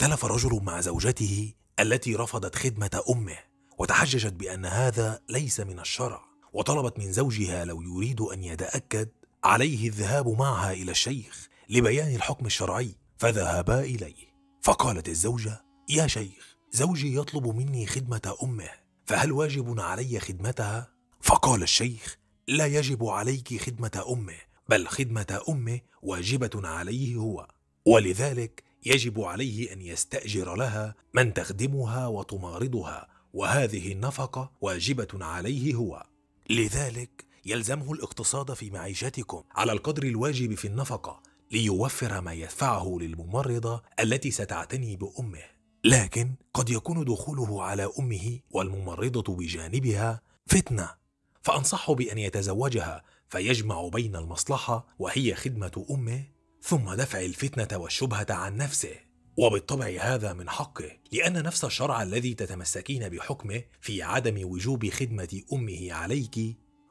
اختلف رجل مع زوجته التي رفضت خدمة أمه وتحججت بأن هذا ليس من الشرع وطلبت من زوجها لو يريد أن يتأكد عليه الذهاب معها إلى الشيخ لبيان الحكم الشرعي فذهبا إليه فقالت الزوجة يا شيخ زوجي يطلب مني خدمة أمه فهل واجب علي خدمتها؟ فقال الشيخ لا يجب عليك خدمة أمه بل خدمة أمه واجبة عليه هو ولذلك يجب عليه أن يستأجر لها من تخدمها وتمارضها وهذه النفقة واجبة عليه هو. لذلك يلزمه الاقتصاد في معيشتكم على القدر الواجب في النفقة ليوفر ما يدفعه للممرضة التي ستعتني بأمه. لكن قد يكون دخوله على أمه والممرضة بجانبها فتنة فأنصحه بأن يتزوجها فيجمع بين المصلحة وهي خدمة أمه ثم دفع الفتنة والشبهة عن نفسه. وبالطبع هذا من حقه لأن نفس الشرع الذي تتمسكين بحكمه في عدم وجوب خدمة أمه عليك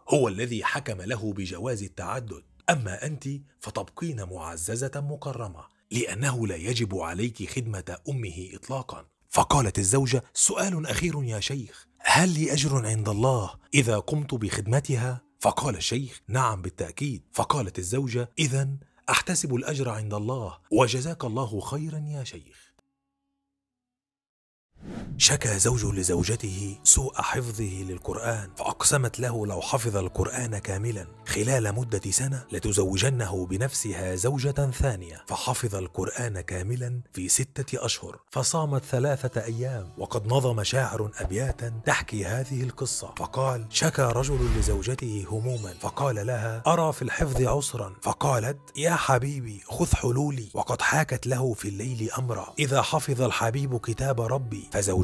هو الذي حكم له بجواز التعدد. أما أنت فتبقين معززة مكرمة لأنه لا يجب عليك خدمة أمه إطلاقا. فقالت الزوجة سؤال أخير يا شيخ هل لي أجر عند الله إذا قمت بخدمتها؟ فقال الشيخ نعم بالتأكيد. فقالت الزوجة إذا أحتسب الأجر عند الله وجزاك الله خيرا يا شيخ. شكى زوج لزوجته سوء حفظه للقرآن فأقسمت له لو حفظ القرآن كاملا. خلال مدة سنة لتزوجنه بنفسها زوجة ثانية فحفظ القرآن كاملا في ستة أشهر. فصامت ثلاثة أيام وقد نظم شاعر أبياتا تحكي هذه القصة. فقال شكى رجل لزوجته هموما فقال لها أرى في الحفظ عسرا فقالت يا حبيبي خذ حلولي وقد حاكت له في الليل أمرا إذا حفظ الحبيب كتاب ربي فزوجته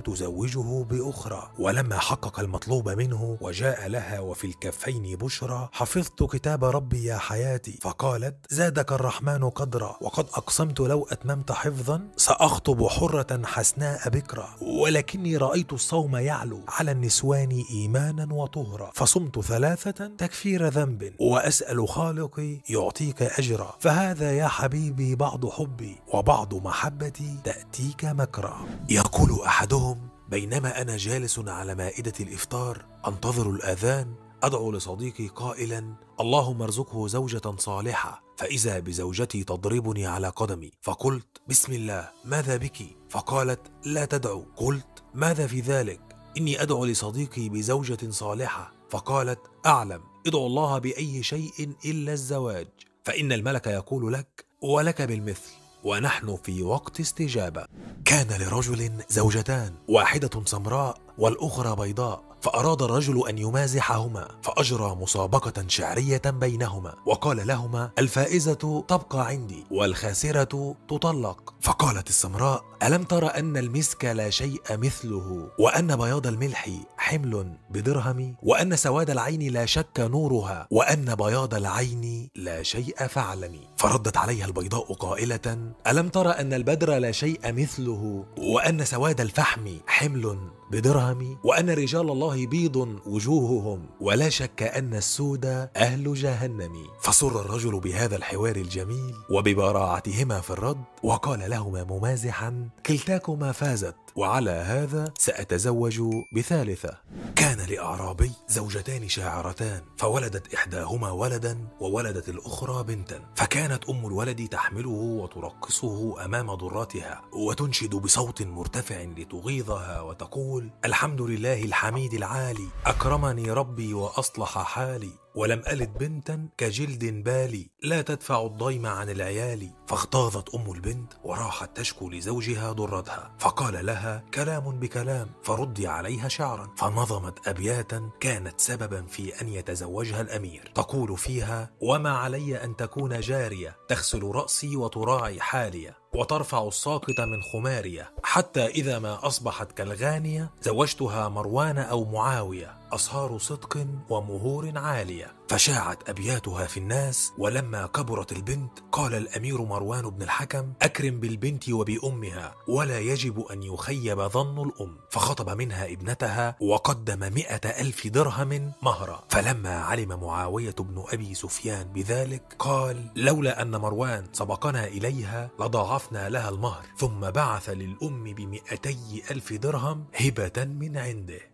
تزوجه بأخرى. ولما حقق المطلوب منه وجاء لها وفي الكفين بشرى حفظت كتاب ربي يا حياتي. فقالت زادك الرحمن قدرا وقد أقسمت لو أتممت حفظا سأخطب حرة حسناء بكرا. ولكني رأيت الصوم يعلو على النسوان إيمانا وطهرا. فصمت ثلاثة تكفير ذنب وأسأل خالقي يعطيك أجرا. فهذا يا حبيبي بعض حبي وبعض محبتي تأتيك مكرا. يقول أحدهم بينما أنا جالس على مائدة الإفطار أنتظر الأذان أدعو لصديقي قائلا اللهم ارزقه زوجة صالحة فإذا بزوجتي تضربني على قدمي. فقلت بسم الله ماذا بك؟ فقالت لا تدعو. قلت ماذا في ذلك؟ إني أدعو لصديقي بزوجة صالحة. فقالت أعلم ادعو الله بأي شيء إلا الزواج فإن الملك يقول لك ولك بالمثل. ونحن في وقت استجابة. كان لرجل زوجتان واحدة سمراء والأخرى بيضاء فأراد الرجل أن يمازحهما فأجرى مسابقة شعرية بينهما وقال لهما الفائزة تبقى عندي والخاسرة تطلق. فقالت السمراء ألم تر أن المسك لا شيء مثله وأن بياض الملح حمل بدرهم وأن سواد العين لا شك نورها وأن بياض العين لا شيء فعلني فردت عليها البيضاء قائلة ألم تر أن البدر لا شيء مثله؟ وأن سواد الفحم حمل بدرهم وأن رجال الله بيض وجوههم ولا شك أن السود أهل جهنم. فسر الرجل بهذا الحوار الجميل وببراعتهما في الرد وقال لهما ممازحا كلتاكما فازت وعلى هذا سأتزوج بثالثة. كان لأعرابي زوجتان شاعرتان فولدت إحداهما ولدا وولدت الأخرى بنتا. فكانت أم الولد تحمله وترقصه أمام ضراتها وتنشد بصوت مرتفع لتغيظها وتقول الحمد لله الحميد العالي أكرمني ربي وأصلح حالي ولم ألد بنتا كجلد بالي. لا تدفع الضيم عن العيال. فاغتاظت أم البنت وراحت تشكو لزوجها ضرتها. فقال لها كلام بكلام. فردي عليها شعرا. فنظمت أبياتا. كانت سببا في أن يتزوجها الأمير. تقول فيها وما علي أن تكون جارية تغسل رأسي وتراعي حالية وترفع الساقط من خمارية حتى إذا ما أصبحت كالغانية زوجتها مروان أو معاوية. أصهار صدق ومهور عالية. فشاعت أبياتها في الناس ولما كبرت البنت قال الأمير مروان بن الحكم أكرم بالبنت وبأمها ولا يجب أن يخيب ظن الأم. فخطب منها ابنتها وقدم مئة ألف درهم مهرا فلما علم معاوية بن أبي سفيان بذلك قال لولا أن مروان سبقنا إليها لضاعف فصرفنا لها المهر ثم بعث للأم بمئتي ألف درهم هبة من عنده.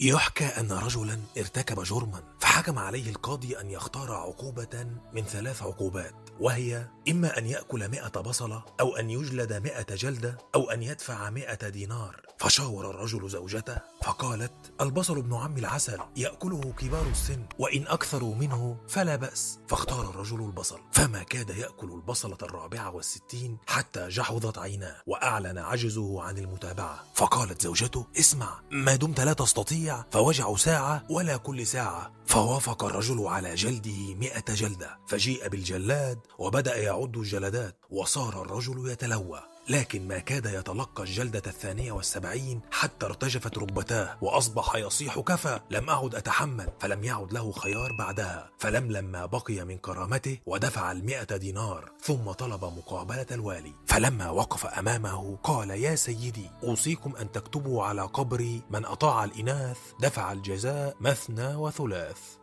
يحكى أن رجلا ارتكب جرما فحكم عليه القاضي أن يختار عقوبة من ثلاث عقوبات وهي إما أن يأكل مئة بصلة أو أن يجلد مئة جلدة أو أن يدفع مئة دينار. فشاور الرجل زوجته فقالت البصل ابن عم العسل يأكله كبار السن وإن أكثروا منه فلا بأس. فاختار الرجل البصل فما كاد يأكل البصلة الرابعة والستين حتى جحظت عيناه وأعلن عجزه عن المتابعة. فقالت زوجته اسمع ما دمت لا تستطيع فوجع ساعة ولا كل ساعة. فوافق الرجل على جلده مئة جلدة فجيء بالجلاد وبدأ يعد الجلدات وصار الرجل يتلوى. لكن ما كاد يتلقى الجلدة الثانية والسبعين حتى ارتجفت ركبتاه وأصبح يصيح كفى لم أعد أتحمل فلم يعد له خيار بعدها فلم ما بقي من كرامته ودفع المئة دينار ثم طلب مقابلة الوالي. فلما وقف أمامه قال يا سيدي أوصيكم أن تكتبوا على قبري من أطاع الإناث دفع الجزاء مثنى وثلاث.